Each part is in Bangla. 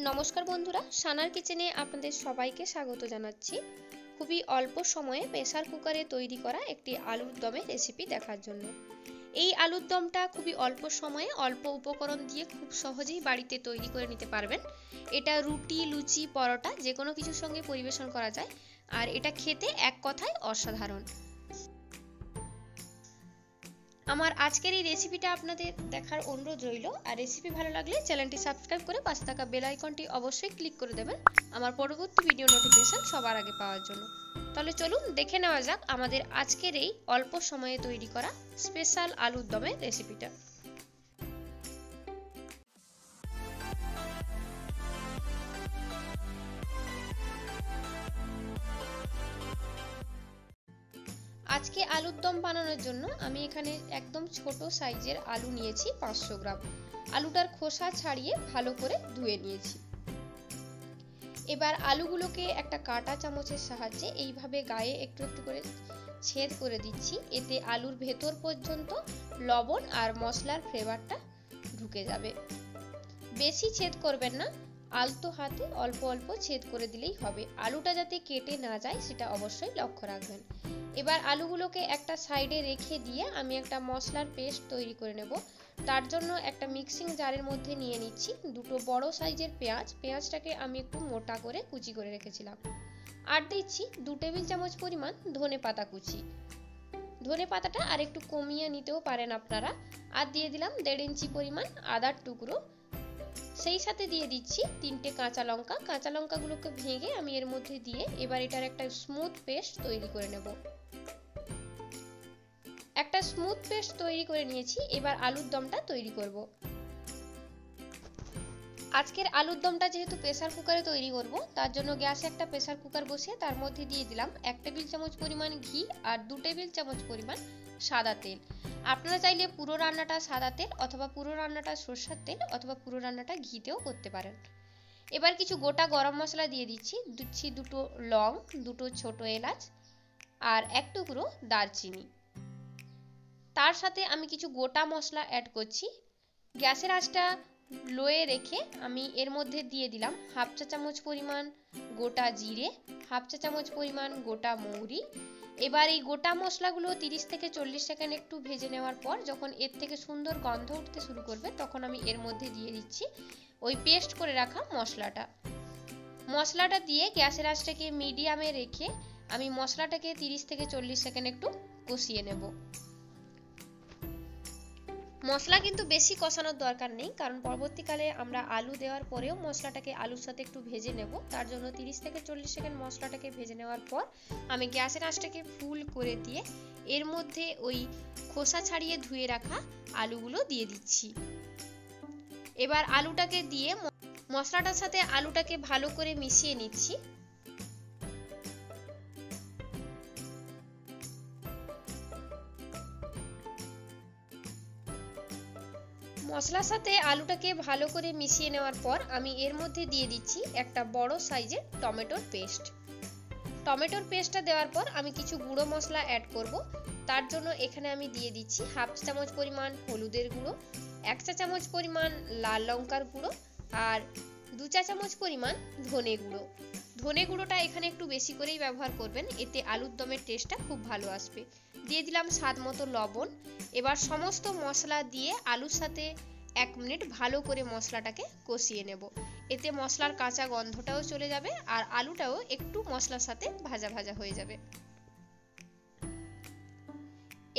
নমস্কার বন্ধুরা, সানার কিচেনে আপনাদের সবাইকে স্বাগত জানাচ্ছি। খুবই অল্প সময়ে প্রেসার কুকারে তৈরি করা একটি আলুর দমের রেসিপি দেখার জন্য। এই আলুর দমটা খুবই অল্প সময়ে অল্প উপকরণ দিয়ে খুব সহজেই বাড়িতে তৈরি করে নিতে পারবেন। এটা রুটি, লুচি, পরোটা যে কোনো কিছুর সঙ্গে পরিবেশন করা যায়। আর এটা খেতে এক কথায় অসাধারণ। আমার আজকের এই রেসিপিটা আপনাদের দেখার অনুরোধ রইল। আর রেসিপি ভালো লাগলে চ্যানেলটি সাবস্ক্রাইব করে পাশে থাকা বেল আইকনটি অবশ্যই ক্লিক করে দেবেন। আমার পরবর্তী ভিডিও নোটিফিকেশন সবার আগে পাওয়ার জন্য। তাহলে চলুন দেখে নেওয়া যাক আমাদের আজকের এই অল্প সময়ে তৈরি করা স্পেশাল আলুর দমের রেসিপিটা আজকে আলুর দম বানানোর জন্য আমি এখানে একদম ছোট সাইজের আলু নিয়েছি পাঁচশো গ্রাম। আলুটার খোসা ছাড়িয়ে ভালো করে ধুয়ে নিয়েছি। এবার আলুগুলোকে একটা কাটা চামচের সাহায্যে এইভাবে গায়ে একটু একটু করে ছেদ করে দিচ্ছি। এতে আলুর ভেতর পর্যন্ত লবণ আর মশলার ফ্লেভারটা ঢুকে যাবে। বেশি ছেদ করবেন না, আলতো হাতে অল্প অল্প ছেদ করে দিলেই হবে। আলুটা যাতে কেটে না যায় সেটা অবশ্যই লক্ষ্য রাখবেন। এবার আলুগুলোকে একটা সাইডে রেখে দিয়ে আমি একটা মশলার পেস্ট তৈরি করে নেব। তার জন্য একটা মিক্সিং জারের মধ্যে নিয়ে নিচ্ছি দুটো বড় সাইজের পেঁয়াজ। পেঁয়াজটাকে আমি একটু মোটা করে কুচি করে রেখেছিলাম। আর দিচ্ছি দু টেবিল চামচ পরিমাণ ধনে পাতা কুচি। ধনে পাতাটা আর একটু কমিয়ে নিতেও পারেন আপনারা। আর দিয়ে দিলাম দেড় ইঞ্চি পরিমাণ আদার টুকরো। সেই সাথে দিয়ে দিচ্ছি তিনটে কাঁচা লঙ্কা। কাঁচা লঙ্কাগুলোকে ভেঙে আমি এর মধ্যে দিয়ে এবার এটার একটা স্মুথ পেস্ট তৈরি করে নেব। একটা স্মুথ পেস্ট তৈরি করে নিয়েছি, এবার আলুর দমটা তৈরি করব। আজকের আলুর দমটা যেহেতু প্রেসার কুকারে তৈরি করব, তার জন্য গ্যাসে একটা প্রেসার কুকার বসিয়ে তার মধ্যে দিয়ে দিলাম এক টেবিল চামচ পরিমাণ ঘি আর দু টেবিল চামচ পরিমাণ সাদা তেল। আপনারা চাইলে পুরো রান্নাটা সাদা তেল অথবা পুরো রান্নাটা সর্ষার তেল অথবা পুরো রান্নাটা ঘিতেও করতে পারেন। এবার কিছু গোটা গরম মশলা দিয়ে দিচ্ছি। দিচ্ছি দুটো লং, দুটো ছোট এলাচ আর এক টুকরো দারচিনি। তার সাথে আমি কিছু গোটা মশলা অ্যাড করছি। গ্যাসের আঁচটা লোয়ে রেখে আমি এর মধ্যে দিয়ে দিলাম হাফ চা চামচ পরিমাণ গোটা জিরে, হাফ চা চামচ পরিমাণ গোটা মৌরি। এবার এই গোটা মশলাগুলো তিরিশ থেকে চল্লিশ সেকেন্ড একটু ভেজে নেওয়ার পর যখন এর থেকে সুন্দর গন্ধ উঠতে শুরু করবে, তখন আমি এর মধ্যে দিয়ে দিচ্ছি ওই পেস্ট করে রাখা মশলাটা। মশলাটা দিয়ে গ্যাসের আঁচটাকে মিডিয়ামে রেখে আমি মশলাটাকে তিরিশ থেকে চল্লিশ সেকেন্ড একটু কষিয়ে নেব। মশলা কিন্তু বেশি কষানোর দরকার নেই, কারণ পরবর্তীকালে আমরা আলু দেওয়ার পরেও মশলাটাকে আলুর সাথে একটু ভেজে নেব। তার জন্য তিরিশ থেকে চল্লিশ সেকেন্ড মশলাটাকে ভেজে নেওয়ার পর আমি গ্যাসের আঁচটাকে ফুল করে দিয়ে এর মধ্যে ওই খোসা ছাড়িয়ে ধুয়ে রাখা আলুগুলো দিয়ে দিচ্ছি। এবার আলুটাকে দিয়ে মশলাটার সাথে আলুটাকে ভালো করে মিশিয়ে নিচ্ছি। মশলার সাথে আলুটাকে ভালো করে মিশিয়ে নেওয়ার পর আমি এর মধ্যে দিয়ে দিচ্ছি একটা বড় সাইজের টমেটোর পেস্ট। টমেটোর পেস্টটা দেওয়ার পর আমি কিছু গুঁড়ো মশলা অ্যাড করব। তার জন্য এখানে আমি দিয়ে দিচ্ছি হাফ চামচ পরিমাণ হলুদের গুঁড়ো, এক চা চামচ পরিমাণ লাল লঙ্কার গুঁড়ো আর দু চা চামচ পরিমাণ ধনে গুঁড়ো। ধনে গুঁড়োটা এখানে একটু বেশি করেই ব্যবহার করবেন, এতে আলুর দমের টেস্টটা খুব ভালো আসবে। দিয়ে দিলাম স্বাদ মতো লবণ। এবার সমস্ত মশলা দিয়ে আলুর সাথে এক মিনিট ভালো করে মশলাটাকে কষিয়ে নেব। এতে মশলার কাঁচা গন্ধটাও চলে যাবে আর আলুটাও একটু মশলার সাথে ভাজা ভাজা হয়ে যাবে।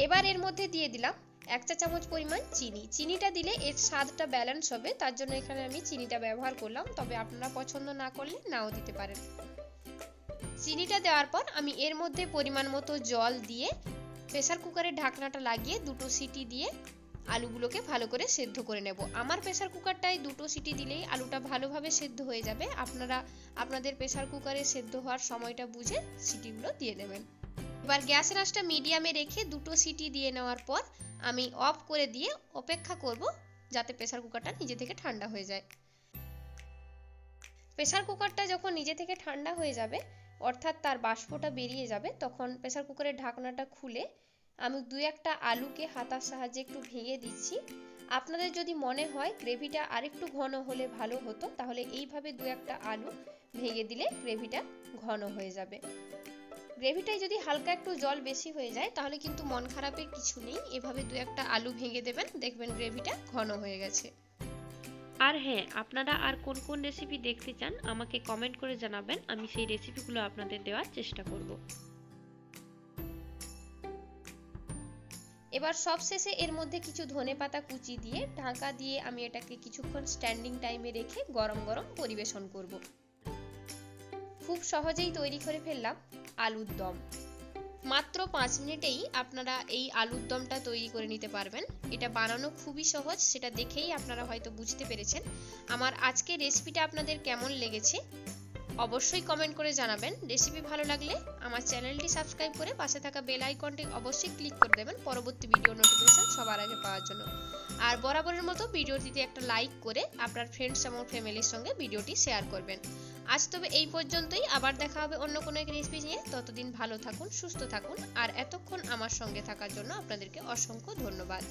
এবার এর মধ্যে দিয়ে দিলাম এক চা চামচ পরিমাণ চিনি। চিনিটা দিলে এর স্বাদটা ব্যালেন্স হবে, তার জন্য এখানে আমি চিনিটা ব্যবহার করলাম, তবে আপনারা পছন্দ না করলে নাও দিতে পারেন। চিনিটা দেওয়ার পর আমি এর মধ্যে পরিমাণ মতো জল দিয়ে প্রেসার কুকারের ঢাকনাটা লাগিয়ে দুটো সিটি দিয়ে আলুগুলোকে ভালো করে সেদ্ধ করে নেব। আমার প্রেসার কুকারটায় দুটো সিটি দিলেই আলুটা ভালোভাবে সেদ্ধ হয়ে যাবে। আপনারা, আপনাদের প্রেসার কুকারে সেদ্ধ হওয়ার সময়টা বুঝে সিটিগুলো দিয়ে দেবেন এবার গ্যাসের আঁচটা মিডিয়ামে রেখে দুটো সিটি দিয়ে নেওয়ার পর আমি অফ করে দিয়ে অপেক্ষা করব যাতে প্রেসার কুকারটা নিজে থেকে ঠান্ডা হয়ে যায়। প্রেসার কুকারটা যখন নিজে থেকে ঠান্ডা হয়ে যাবে অর্থাৎ তার বাষ্পটা বেরিয়ে যাবে, তখন প্রেসার কুকারের ঢাকনাটা খুলে আমি দু একটা আলুকে হাতার সাহায্যে একটু ভেঙে দিচ্ছি। আপনাদের যদি মনে হয় গ্রেভিটা আরেকটু ঘন হলে ভালো হতো, তাহলে এইভাবে দু একটা আলু ভেঙে দিলে গ্রেভিটা ঘন হয়ে যাবে। গ্রেভিটায় যদি হালকা একটু জল বেশি হয়ে যায়, তাহলে কিন্তু মন খারাপের কিছু নেই। এভাবে দু একটা আলু ভেঙে দেবেন, দেখবেন গ্রেভিটা ঘন হয়ে গেছে। আর হ্যাঁ আপনারা আর কোন কোন রেসিপি দেখতে চান, আমাকে কমেন্ট করে জানাবেন, আমি সেই রেসিপিগুলো আপনাদের দেওয়ার চেষ্টা করব। এবার সব শেষে এর মধ্যে কিছু ধনে পাতা কুচি দিয়ে ঢাকা দিয়ে আমি এটাকে কিছুক্ষণ স্ট্যান্ডিং টাইমে রেখে গরম গরম পরিবেশন করব। খুব সহজেই তৈরি করে ফেললাম আলুর দম। মাত্র পাঁচ মিনিটেই আপনারা এই আলুর দমটা তৈরি করে নিতে পারবেন। এটা বানানো খুবই সহজ, সেটা দেখেই আপনারা হয়তো বুঝতে পেরেছেন। আমার আজকে রেসিপিটা আপনাদের কেমন লেগেছে, অবশ্যই কমেন্ট করে জানাবেন। রেসিপি ভালো লাগলে আমার চ্যানেলটি সাবস্ক্রাইব করে পাশে থাকা বেল আইকনটি অবশ্যই ক্লিক করে দেবেন পরবর্তী ভিডিও নোটিফিকেশন সবার আগে পাওয়ার জন্য। আর বরাবরের মতো ভিডিওটিতে একটা লাইক করে আপনার ফ্রেন্ডস এবং ফ্যামিলির সঙ্গে ভিডিওটি শেয়ার করবেন। আজ তবে এই পর্যন্তই। আবার দেখা হবে অন্য কোনো এক রেসিপি নিয়ে। ততদিন ভালো থাকুন, সুস্থ থাকুন। আর এতক্ষণ আমার সঙ্গে থাকার জন্য আপনাদেরকে অসংখ্য ধন্যবাদ।